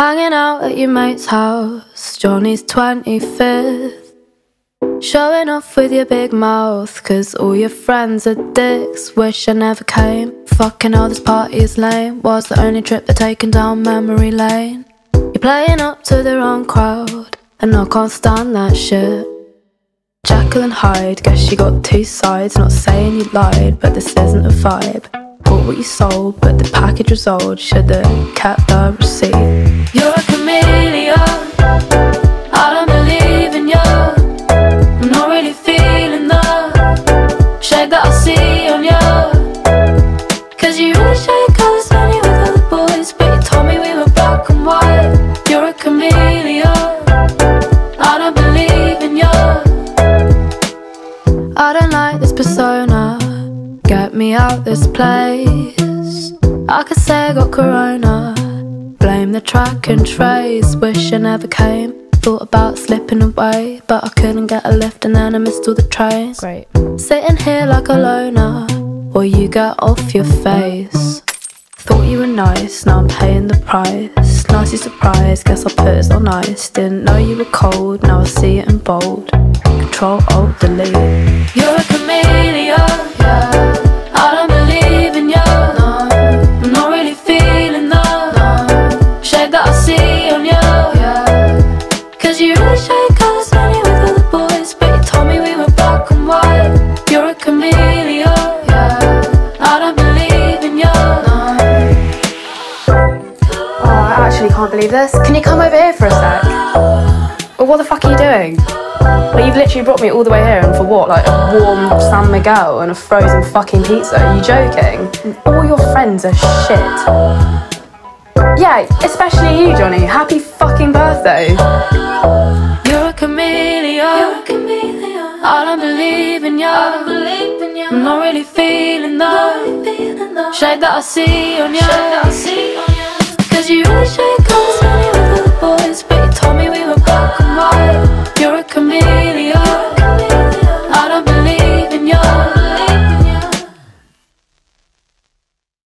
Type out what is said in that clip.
Hanging out at your mate's house, Johnny's 25th. Showing off with your big mouth, cause all your friends are dicks. Wish I never came. Fucking all this party is lame. Was the only trip they're taking down memory lane. You're playing up to the wrong crowd, and I can't stand that shit. And Hyde, guess you got two sides. Not saying you lied, but this isn't a vibe. Bought what you sold, but the package was old. Should've kept the receipt. You're a chameleon. I don't believe in you. I'm not really feeling the shade that I see on you. Cause you really you with other boys. But you told me we were black and white. You're a. I don't believe in you. I don't like this persona. Get me out this place. I could say I got corona. The track and trace. Wish I never came. Thought about slipping away, but I couldn't get a lift and then I missed all the trains. Great. Sitting here like a loner, or you get off your face. Thought you were nice, now I'm paying the price. Nasty surprise, guess I put it on ice. Didn't know you were cold, now I see it in bold. Control Alt Delete. You're I actually can't believe this. Can you come over here for a sec? Well, what the fuck are you doing? Like, you've literally brought me all the way here and for what? Like a warm San Miguel and a frozen fucking pizza? Are you joking? And all your friends are shit. Yeah, especially you, Johnny. Happy fucking birthday. You're a chameleon. You're a chameleon. I don't believe in you. I don't believe in you. I'm not really feeling the shade that I see on you. Shade that I see on you. Really colours you